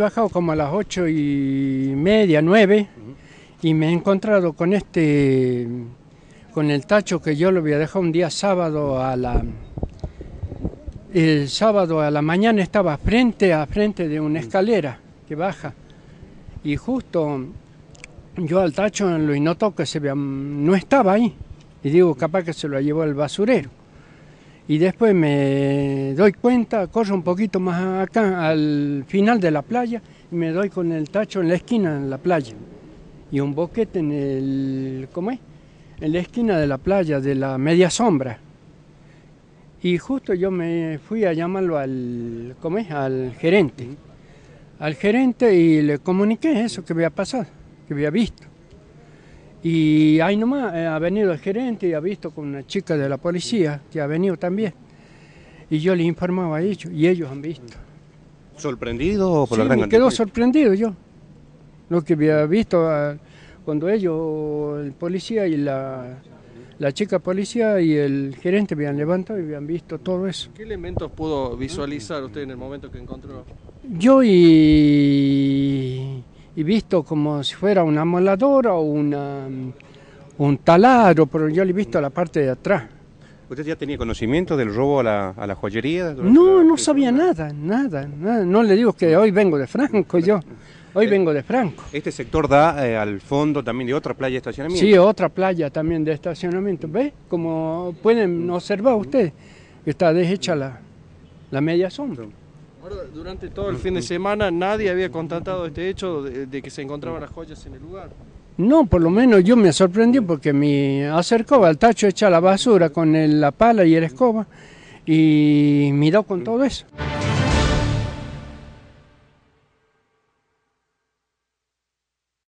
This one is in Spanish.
He bajado como a las ocho y media, nueve, y me he encontrado con este, con el tacho que yo lo había dejado un día sábado a la, el sábado a la mañana estaba frente a frente de una escalera que baja, y justo yo al tacho lo noto que se vea, no estaba ahí, y digo capaz que se lo llevó el basurero y después me doy cuenta, corro un poquito más acá, al final de la playa, y me doy con el tacho en la esquina de la playa. Y un boquete en el, ¿cómo es? En la esquina de la playa, de la media sombra. Y justo yo me fui a llamarlo al, ¿cómo es? Al gerente. Al gerente y le comuniqué eso que había pasado, que había visto. Y ahí nomás eh, ha venido el gerente y ha visto con una chica de la policía que ha venido también. Y yo le informaba a ellos y ellos han visto. ¿Sorprendido por sí, la gran me quedó cantidad? sorprendido yo. Lo que había visto ah, cuando ellos, el policía y la, la chica policía y el gerente habían levantado y habían visto todo eso. ¿Qué elementos pudo visualizar usted en el momento que encontró? Yo y, y visto como si fuera una moladora o una, un taladro, pero yo le he visto la parte de atrás. ¿Usted ya tenía conocimiento del robo a la, a la joyería? No, la- no sabía nada, nada, nada. No le digo que hoy vengo de Franco, yo. Hoy vengo de Franco. Este sector da eh, al fondo también de otra playa de estacionamiento. Sí, otra playa también de estacionamiento. ¿Ve? Como pueden observar ustedes, está deshecha la, la media sombra. Durante todo el fin de semana nadie había constatado este hecho de, que se encontraban las joyas en el lugar. No, por lo menos yo me sorprendí porque me acercó al tacho echa la basura con el- la pala y el escoba y miró con todo eso.